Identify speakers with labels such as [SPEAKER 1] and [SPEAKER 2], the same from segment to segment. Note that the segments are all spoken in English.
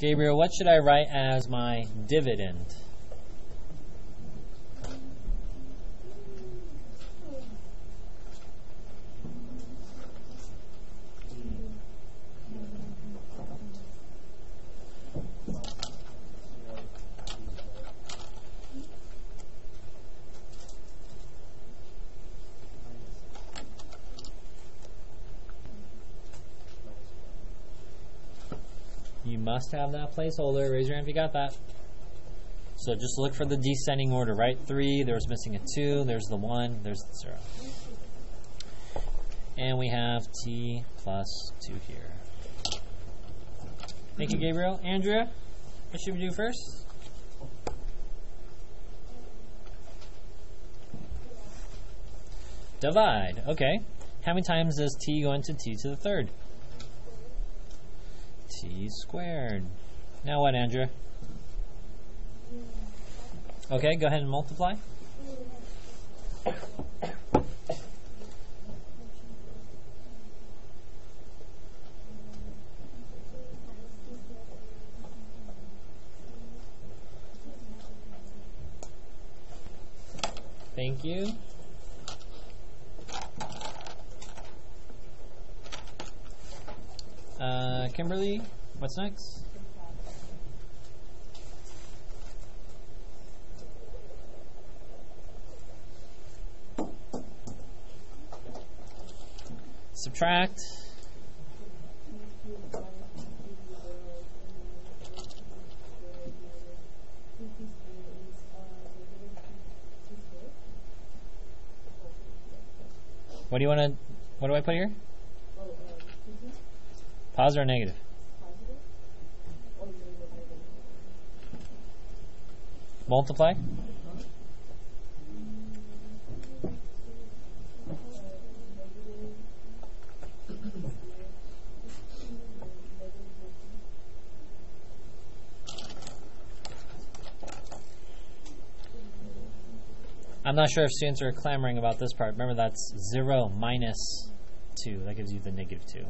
[SPEAKER 1] Gabriel, what should I write as my dividend? You must have that placeholder. Raise your hand if you got that. So just look for the descending order, right? Three, there's missing a two, there's the one, there's the zero. And we have t plus two here. Thank you, Gabriel. Andrea, what should we do first? Divide. Okay. How many times does t go into t to the third? T squared. Now what, Andrew? Okay, go ahead and multiply. Thank you. Uh, Kimberly, what's next? Subtract. What do you want to? What do I put here? Positive or negative? Multiply? I'm not sure if students are clamoring about this part. Remember, that's 0 minus 2. That gives you the negative 2.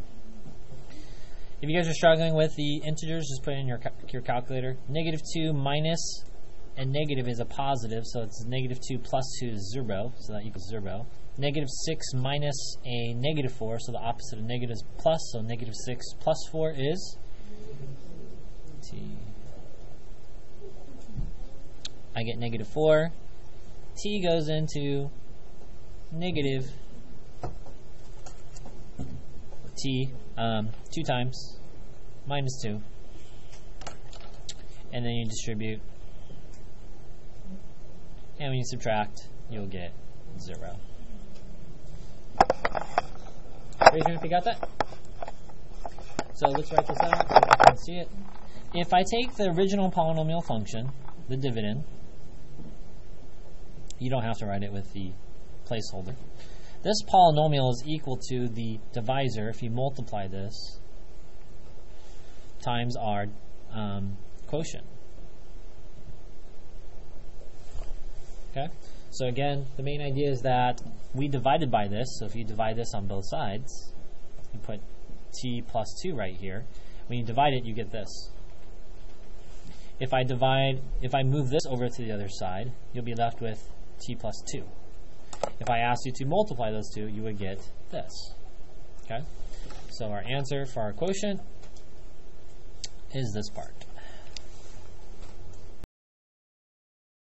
[SPEAKER 1] If you guys are struggling with the integers, just put it in your, your calculator. Negative 2 minus and negative is a positive, so it's negative 2 plus 2 is 0, so that equals 0. Negative 6 minus a negative 4, so the opposite of negative is plus, so negative 6 plus 4 is t. I get negative 4. t goes into negative t um, 2 times minus 2. And then you distribute. And when you subtract, you'll get 0. Raise your if you got that. So let's write this out so can see it. If I take the original polynomial function, the dividend, you don't have to write it with the placeholder. This polynomial is equal to the divisor, if you multiply this, times our um, quotient. Okay? So again, the main idea is that we divided by this, so if you divide this on both sides, you put t plus 2 right here. When you divide it, you get this. If I divide, if I move this over to the other side, you'll be left with t plus 2. If I asked you to multiply those two, you would get this. Okay? So our answer for our quotient is this part.